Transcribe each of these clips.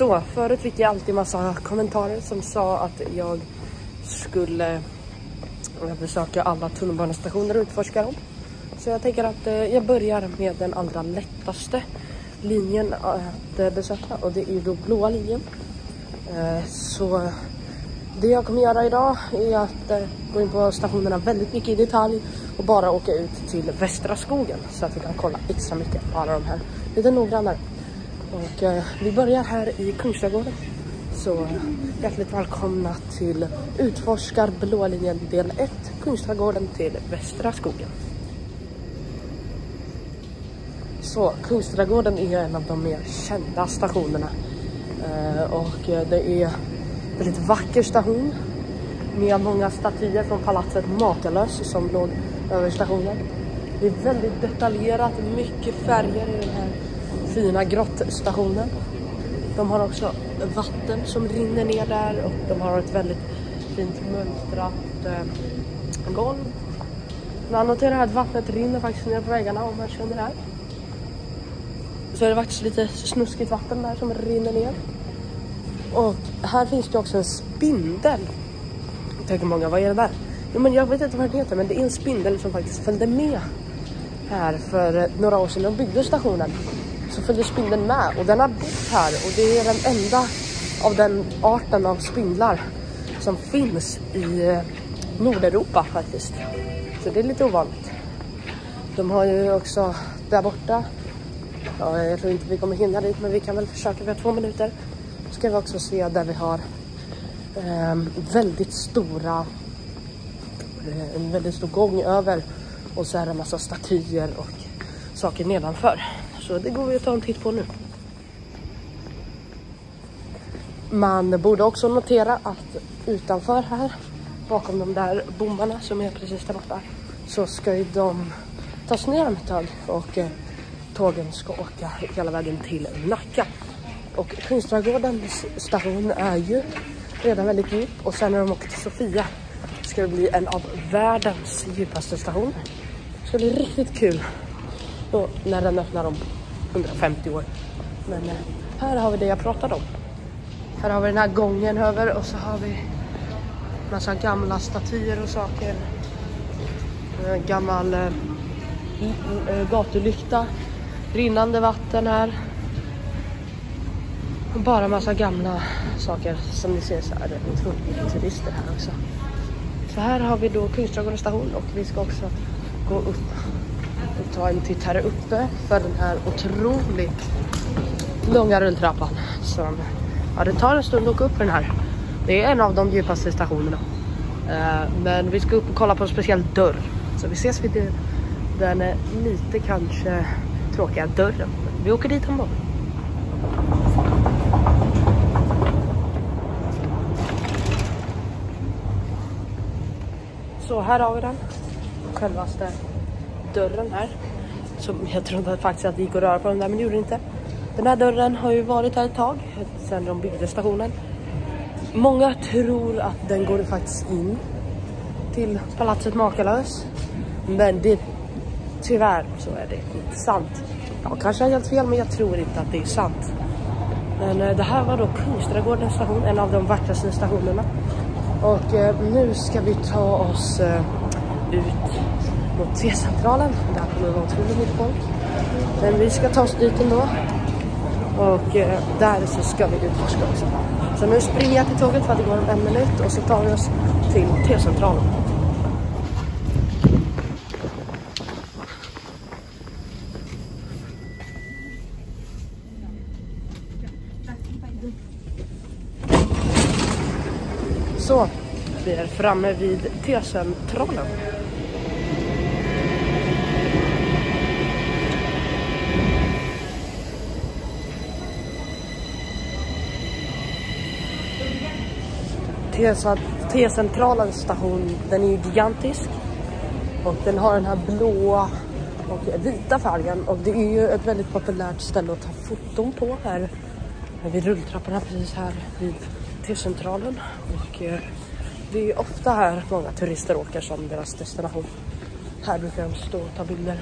Så, förut fick jag alltid massa kommentarer som sa att jag skulle eh, besöka alla tunnelbanestationer och utforska dem. Så jag tänker att eh, jag börjar med den allra lättaste linjen att eh, besöka och det är då blåa linjen. Så det jag kommer göra idag är att gå in på stationerna väldigt mycket i detalj och bara åka ut till Västra skogen så att vi kan kolla extra mycket på alla de här lite noggrannare. Och eh, vi börjar här i Kungsträdgården. Så eh, hjärtligt välkomna till Utforskar blå linjen del 1 Kungsträdgården till Västra skogen. Så Kungsträdgården är en av de mer kända stationerna Eh, och eh, det är en väldigt vacker station med många statyer från palatset Makalös som låg över stationen. Det är väldigt detaljerat, mycket färger i den här fina grottstationen. De har också vatten som rinner ner där och de har ett väldigt fint mönstrat eh, golv. Man noterar att vattnet rinner faktiskt ner på väggarna om man känner det här. Så är det faktiskt lite snuskigt vatten där som rinner ner. Och här finns det också en spindel. Tänker många, vad är det där? Jo, men jag vet inte vad den heter, men det är en spindel som faktiskt följde med här för några år sedan de byggde stationen. Så följer spindeln med och den har bott här och det är den enda av den arten av spindlar som finns i eh, Nordeuropa faktiskt. Så det är lite ovanligt. De har ju också där borta Ja, jag tror inte vi kommer hinna dit men vi kan väl försöka, vi har två minuter. Så ska vi också se där vi har eh, väldigt stora, eh, en väldigt stor gång över och så är det en massa statyer och saker nedanför. Så det går vi att ta en titt på nu. Man borde också notera att utanför här, bakom de där bommarna som är precis där borta, så ska ju de tas ner om ett tag och eh, tågen ska åka hela vägen till Nacka. Och Kungsträdgårdens station är ju redan väldigt djup och sen när de åker till Sofia ska det bli en av världens djupaste stationer. Det ska bli riktigt kul då, när den öppnar om 150 år. Men eh, här har vi det jag pratade om. Här har vi den här gången över och så har vi massa gamla statyer och saker. En gammal eh, eh gatulykta rinnande vatten här. Och bara massa gamla saker som ni ser så är det otroligt mycket turister här också. Så här har vi då Kungsträdgården station och vi ska också gå upp ta en titt här uppe för den här otroligt långa rulltrappan. Som, ja, det tar en stund att åka upp för den här. Det är en av de djupaste stationerna. Uh, men vi ska upp och kolla på en speciell dörr. Så vi ses vid. Den är lite kanske tråkiga dörren. Vi åker dit ändå. Så här har vi den. Självaste dörren här. Som jag trodde faktiskt att det gick att röra på den där men det gjorde det inte. Den här dörren har ju varit här ett tag sedan de byggde stationen. Många tror att den går faktiskt in till palatset Makalös. Men det tyvärr så är det inte sant. Jag kanske har helt fel men jag tror inte att det är sant. Men eh, det här var då Kungsträdgårdens station, en av de vackraste stationerna. Och eh, nu ska vi ta oss eh, ut mot T-centralen. Där kommer det vara otroligt mycket folk. Men vi ska ta oss dit ändå. Och eh, där så ska vi utforska också. Så nu springer jag till tåget för att det går om en minut och så tar vi oss till T-centralen. Så, vi är framme vid T-centralen. T-centralens station, den är ju gigantisk. Och den har den här blåa och vita färgen. Och det är ju ett väldigt populärt ställe att ta foton på här. Vid rulltrapporna precis här vid T-centralen. Och eh, det är ofta här många turister åker som deras destination. Här brukar de stå och ta bilder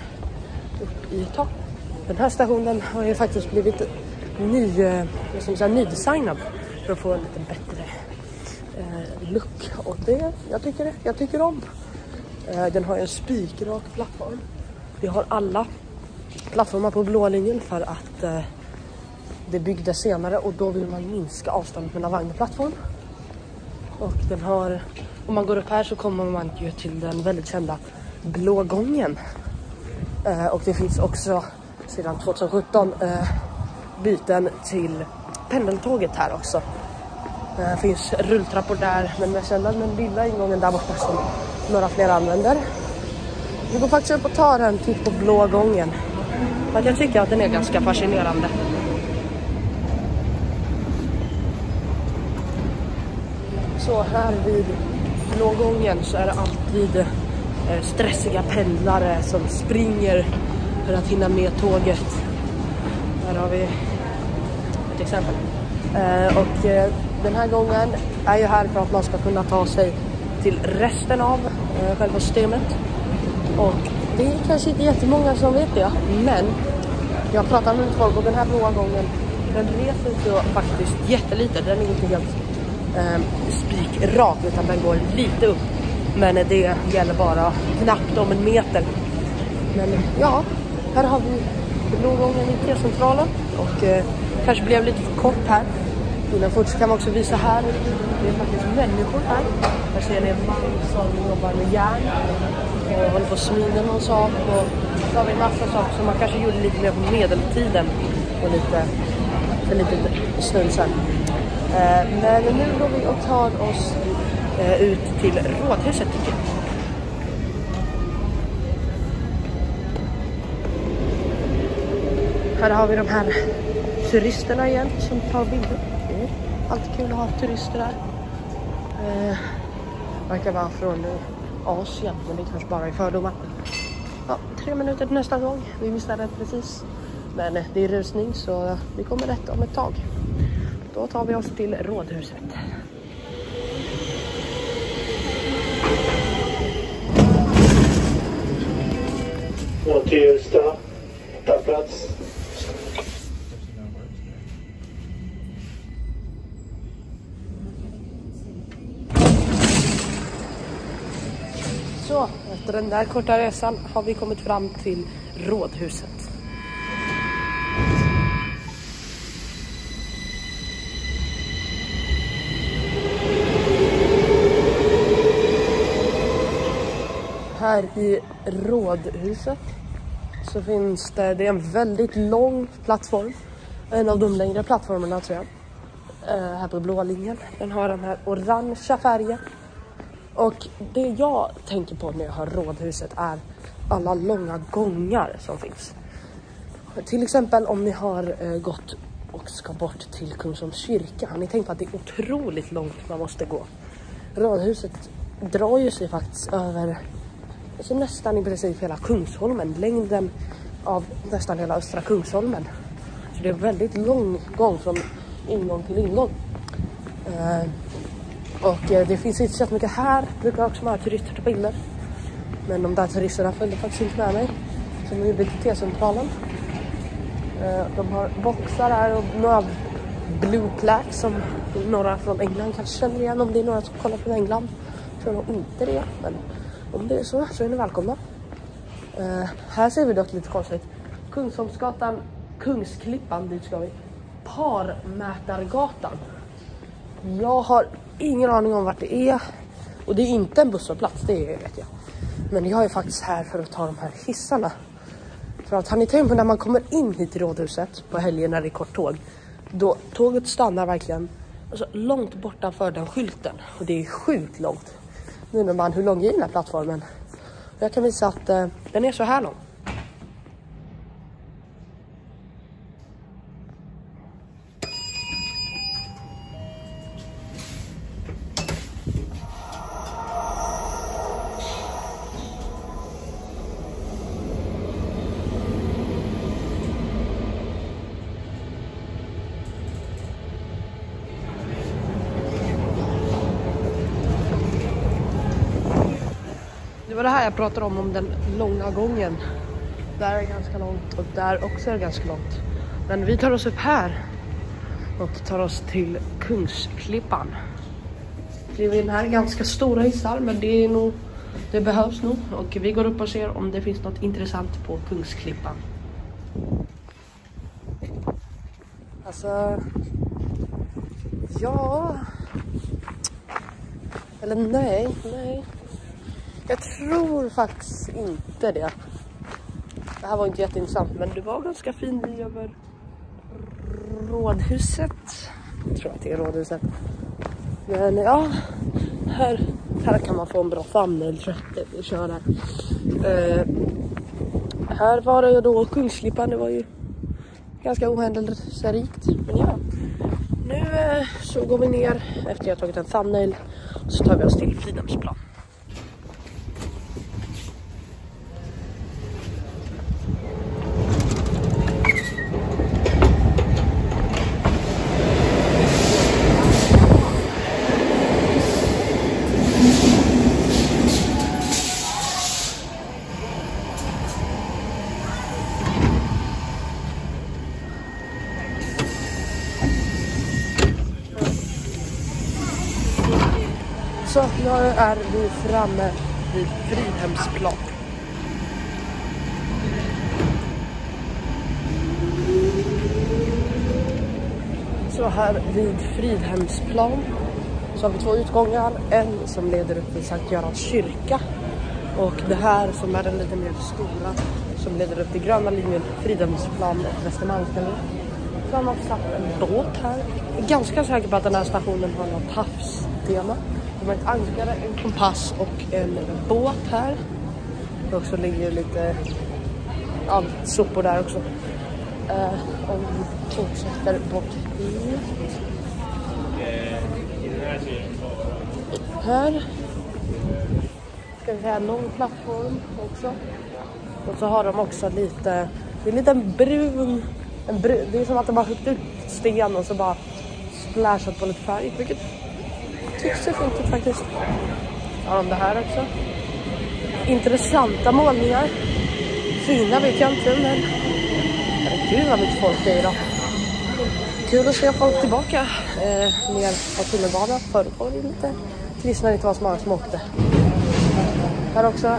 upp i tak. Den här stationen har ju faktiskt blivit ny, liksom så här, nydesignad för att få en lite bättre eh, look. Och det, jag tycker det, jag tycker om. Eh, den har en spikrak plattform. Vi har alla plattformar på blå linjen för att eh, det byggdes senare och då vill man minska avståndet mellan vagn och plattform. Och den har, om man går upp här så kommer man ju till den väldigt kända blå gången. Eh, och det finns också sedan 2017 eh, byten till pendeltåget här också. Det eh, finns rulltrappor där men jag känner den lilla ingången där borta som några fler använder. Vi går faktiskt upp och tar en titt på blå gången. För att jag tycker att den är ganska fascinerande. Så här vid blå gången så är det alltid eh, stressiga pendlare som springer för att hinna med tåget. Här har vi ett exempel. Eh, och eh, den här gången är ju här för att man ska kunna ta sig till resten av eh, själva systemet. Och det är kanske inte jättemånga som vet det, men jag pratar med folk och den här blåa gången den reser sig faktiskt jättelite. Den är inte helt eh, spikrak utan den går lite upp. Men det gäller bara knappt om en meter. Men ja, här har vi blågången i T-centralen och eh, kanske blev lite för kort här. Innan fort kan man också visa här. Det är faktiskt människor här. Här ser ni en man som jobbar med järn och håller på att smida någon sak. Och så har vi en massa saker som man kanske gjorde lite mer på medeltiden och lite för lite stund sedan. Eh, men nu går vi och tar oss eh, ut till Rådhuset tycker jag. Här har vi de här turisterna igen som tar bilder. Mm. Alltid kul att ha turister här. Eh, verkar vara från Asien, men det kanske bara är fördomar. Ja, tre minuter till nästa gång. Vi missade det precis. Men det är rusning så vi kommer rätt om ett tag. Då tar vi oss till Rådhuset. Och till Hjulsta. Ta plats. Efter den där korta resan har vi kommit fram till Rådhuset. Här i Rådhuset så finns det, det är en väldigt lång plattform. En av de längre plattformarna tror jag. Eh, här på blå linjen. Den har den här orangea färgen. Och det jag tänker på när jag hör Rådhuset är alla långa gångar som finns. Till exempel om ni har eh, gått och ska bort till Kungsholms kyrka. Har ni tänkt på att det är otroligt långt man måste gå? Rådhuset drar ju sig faktiskt över alltså nästan i princip hela Kungsholmen, längden av nästan hela östra Kungsholmen. Så det är väldigt lång gång från ingång till ingång. Eh, och eh, det finns inte så mycket här, brukar också vara turister på bilder. Men de där turisterna följde faktiskt inte med mig. Så de gjorde till T-centralen. Eh, de har boxar här och några blue plaques som några från England kanske känner igen om det är några som kollar från England. Jag tror nog inte det, men om det är så så är ni välkomna. Uh, här ser vi dock lite konstigt. Kungsholmsgatan, Kungsklippan, dit ska vi. Parmätargatan. Jag har ingen aning om vart det är. Och det är inte en busshållplats, det vet jag. Men jag är faktiskt här för att ta de här hissarna. För att har ni tänkt på när man kommer in hit till Rådhuset på helgen när det är kort tåg. Då tåget stannar verkligen alltså, långt bortanför den skylten. Och det är sjukt långt. Nu undrar man hur lång är den här plattformen? Jag kan visa att eh, den är så här lång. Var det här jag pratade om, om den långa gången. Där är det ganska långt och där också är det ganska långt. Men vi tar oss upp här och tar oss till Kungsklippan. Kliver in här, ganska stora hissar men det är nog det behövs nog och vi går upp och ser om det finns något intressant på Kungsklippan. Alltså, ja. Eller nej, nej. Jag tror faktiskt inte det. Det här var inte jätteintressant men det var ganska fin vy över Rådhuset. Jag tror att det är Rådhuset. Men ja, här, här kan man få en bra thumbnail tror jag. Vi kör här. Uh, eh, här var det då Kungsklippan. Det var ju ganska ohändelserikt. Men ja, nu uh, så går vi ner efter jag tagit en thumbnail. Och så tar vi oss till Fridhemsplan. Alltså, så nu är vi framme vid Fridhemsplan. Så här vid Fridhemsplan så har vi två utgångar. En som leder upp till Sankt Görans kyrka och det här som är den lite mer stora som leder upp till gröna linjen Fridhemsplan och Västermalmsstället. Så har man satt en båt här. Jag är ganska säker på att den här stationen har något havstema. De har ett ankare, en kompass och en båt här. Och så ligger lite ja, sopor där också. Uh, och vi fortsätter bort hit. Här ska vi säga någon plattform också. Och så har de också lite, det är en liten brun, en brun det är som att de har skjutit ut sten och så bara splashat på lite färg. Vilket tycks se fint ut faktiskt. Har de det här också. Intressanta målningar. Fina vet jag inte men herregud vad mycket folk det är idag. Kul att se folk tillbaka eh, ner på tunnelbanan. Förr var det lite det inte var så många som åkte. Här också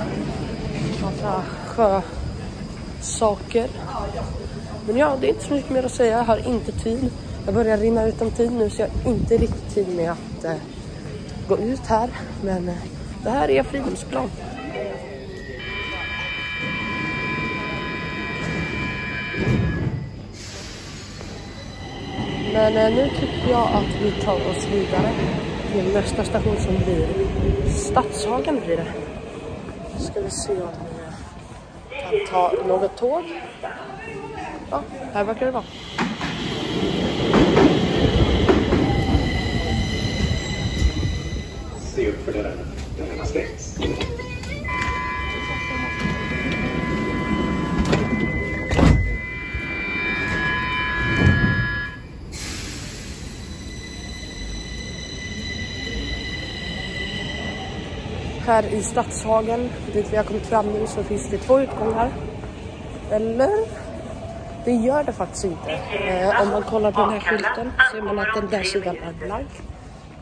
massa sjösaker. Men ja, det är inte så mycket mer att säga. Jag har inte tid. Jag börjar rinna ut om tid nu så jag har inte riktigt tid med att eh, gå ut här. Men eh, det här är friluftsplan. Men eh, nu tycker jag att vi tar oss vidare till nästa station som blir Stadshagen blir det. Ska vi se om vi eh, kan ta något tåg. Ja, här verkar det vara. Se upp för dörrarna. Dörrarna stängs. Här i Stadshagen, dit vi har kommit fram nu, så finns det två utgångar. Eller? Det gör det faktiskt inte. Eh, om man kollar på den här skylten ser man att den där sidan är blank.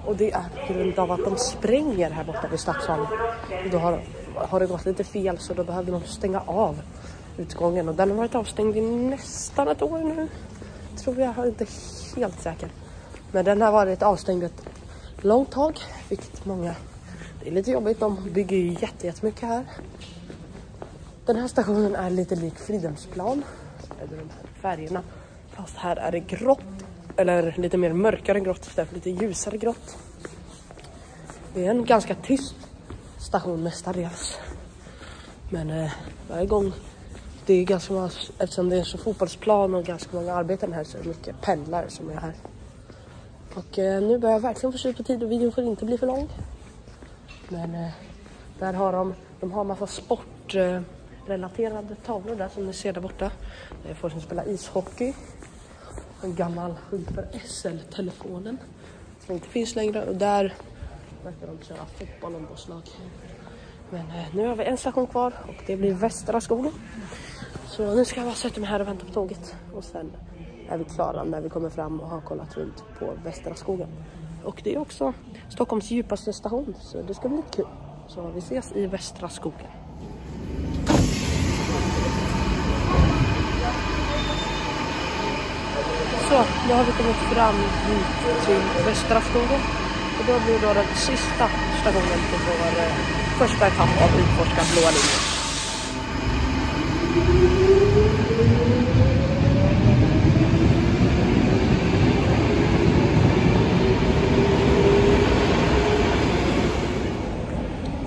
Och det är på grund av att de spränger här borta vid Stadshagen. Då har, har det gått lite fel så då behövde de stänga av utgången. Och den har varit avstängd i nästan ett år nu. Tror jag, jag är inte helt säker. Men den har varit avstängd ett långt tag, vilket många det är lite jobbigt, de bygger ju jätte, jättemycket här. Den här stationen är lite lik Fridhemsplan. Eller färgerna. Fast här är det grått. Eller lite mer mörkare grått istället för lite ljusare grått. Det är en ganska tyst station mestadels. Men eh, varje gång det är ganska många, eftersom det är så fotbollsplan och ganska många arbeten här så är det mycket pendlare som är här. Och eh, nu börjar jag verkligen få slut på tid och videon får inte bli för lång. Men eh, där har de, de har massa sportrelaterade eh, tavlor där som ni ser där borta. Det är folk som spelar ishockey. En gammal skylt för SL-telefonen som inte finns längre och där verkar de köra fotboll och bollslag. Men eh, nu har vi en station kvar och det blir Västra skolan. Så nu ska jag bara sätta mig här och vänta på tåget och sen är vi klara när vi kommer fram och har kollat runt på Västra skogen. Och det är också Stockholms djupaste station så det ska bli kul. Så vi ses i Västra skogen. Så, nu har vi kommit fram hit till Västra skogen. Och då blir då den sista stationen på vår första etapp av Utforska blåa linjen.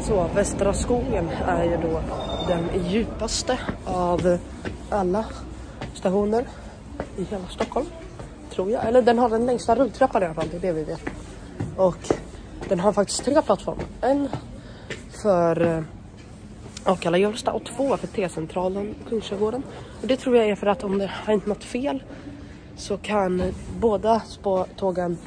Så Västra skogen är ju då den djupaste av alla stationer i hela Stockholm. Tror jag. Eller den har den längsta rulltrappan i alla fall, det är det vi vet. Och den har faktiskt tre plattformar. En för eh, Akalla Hjulsta och två för T-centralen Kungsträdgården. Och det tror jag är för att om det har hänt något fel så kan båda tågen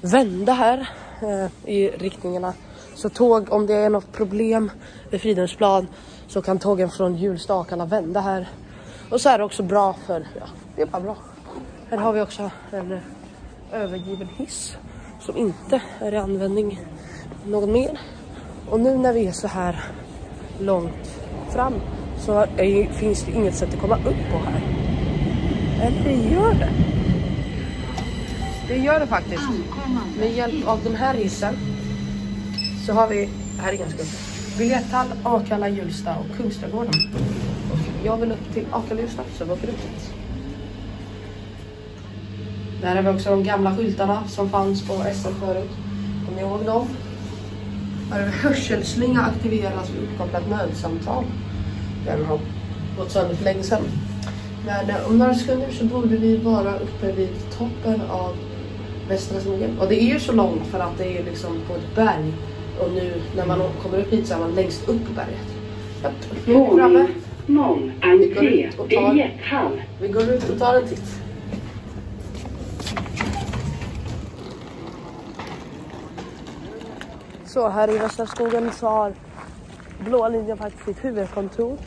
vända här eh, i riktningarna. Så tåg, om det är något problem vid Fridhemsplan så kan tågen från Hjulsta och Akalla vända här. Och så är det också bra för, ja, det är bara bra. Här har vi också en övergiven hiss som inte är i användning någon mer. Och nu när vi är så här långt fram så är, finns det inget sätt att komma upp på här. Eller det gör det. Det gör det faktiskt. Med hjälp av den här hissen så har vi, här är ganska uppe, Biljetthall, Akalla, Hjulsta och Kungsträdgården. Jag vill upp till Akalla Hjulsta så vi åker upp dit. Där har vi också de gamla skyltarna som fanns på SM förut. Kommer ni ihåg dem? Här har vi hörselslinga aktiveras vid uppkopplat nödsamtal. Den har gått sönder för länge sedan. Men eh, om några sekunder så borde vi vara uppe vid toppen av Västra skogen. Och det är ju så långt för att det är liksom på ett berg. Och nu när man kommer upp hit så är man längst upp på berget. Japp, nu är vi framme. Noll, Vi går entré, ut och tar- biljetthall. Vi går ut och tar en titt. Så här i Västra skogen så har blåa linjen faktiskt sitt huvudkontor.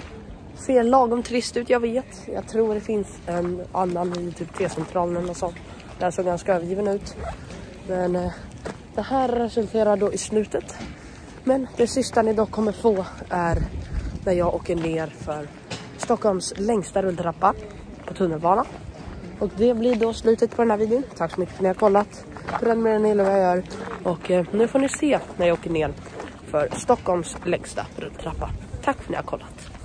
Ser lagom trist ut, jag vet. Jag tror det finns en annan i typ T-centralen eller något sånt. Den såg ganska övergiven ut. Men eh, det här resulterar då i slutet. Men det sista ni då kommer få är när jag åker ner för Stockholms längsta rulltrappa på tunnelbanan. Och det blir då slutet på den här videon. Tack så mycket för att ni har kollat. Prenumerera ni gillar vad jag gör. Och eh, nu får ni se när jag åker ner för Stockholms längsta rulltrappa. Tack för att ni har kollat.